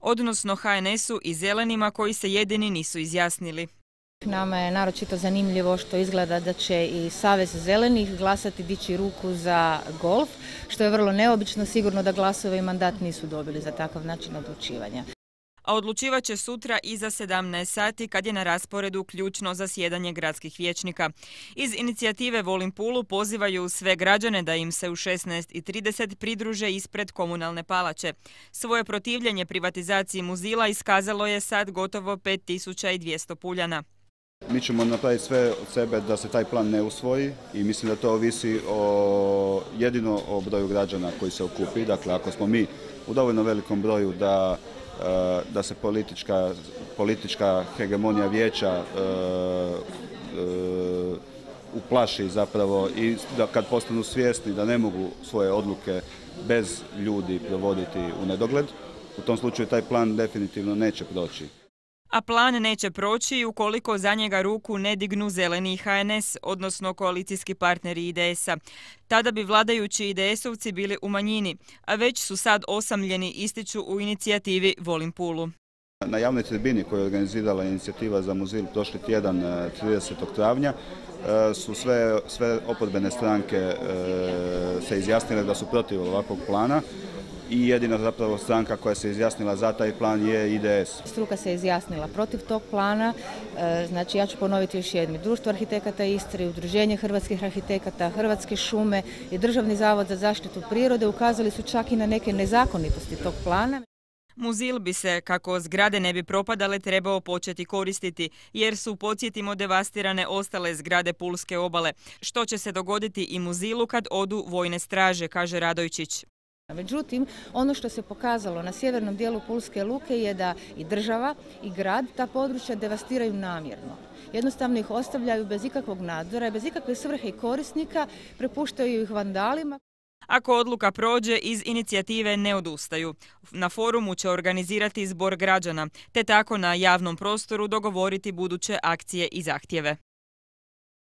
odnosno HNS-u i zelenima koji se jedini nisu izjasnili. Nama je naročito zanimljivo što izgleda da će i Savez zelenih glasati dići ruku za golf, što je vrlo neobično, sigurno da glasove i mandat nisu dobili za takav način odlučivanja. A odlučivat će sutra iza 17 sati kad je na rasporedu ključno zasjedanje gradskih vijećnika. Iz inicijative Volim Pulu pozivaju sve građane da im se u 16.30 pridruže ispred komunalne palače. Svoje protivljenje privatizaciji muzila iskazalo je sad gotovo 5200 puljana. Mi ćemo napraviti sve od sebe da se taj plan ne usvoji i mislim da to ovisi o, jedino o broju građana koji se okupi. Dakle, ako smo mi u dovoljno velikom broju da, da se politička, politička hegemonija vijeća e, e, uplaši zapravo i da kad postanu svjesni da ne mogu svoje odluke bez ljudi provoditi u nedogled, u tom slučaju taj plan definitivno neće proći a plan neće proći ukoliko za njega ruku ne dignu zeleni HNS, odnosno koalicijski partneri IDS-a. Tada bi vladajući IDS-ovci bili u manjini, a već su sad osamljeni ističu u inicijativi Volim Pulu. Na javnoj tribini koju je organizirala inicijativa za muzil prošli tjedan 30. E, travnja e, su sve, sve oporbene stranke e, se izjasnile da su protiv ovakvog plana i jedina zapravo stranka koja se izjasnila za taj plan je IDS. Struka se izjasnila protiv tog plana, e, znači ja ću ponoviti još jedni. Društvo arhitekata Istri, Udruženje hrvatskih arhitekata, Hrvatske šume i Državni zavod za zaštitu prirode ukazali su čak i na neke nezakonitosti tog plana. Muzil bi se, kako zgrade ne bi propadale, trebao početi koristiti, jer su, podsjetimo, devastirane ostale zgrade Pulske obale. Što će se dogoditi i muzilu kad odu vojne straže, kaže Radojčić. Međutim, ono što se pokazalo na sjevernom dijelu Pulske luke je da i država i grad ta područja devastiraju namjerno. Jednostavno ih ostavljaju bez ikakvog nadzora i bez ikakve svrhe i korisnika, prepuštaju ih vandalima. Ako odluka prođe, iz inicijative ne odustaju. Na forumu će organizirati zbor građana, te tako na javnom prostoru dogovoriti buduće akcije i zahtjeve.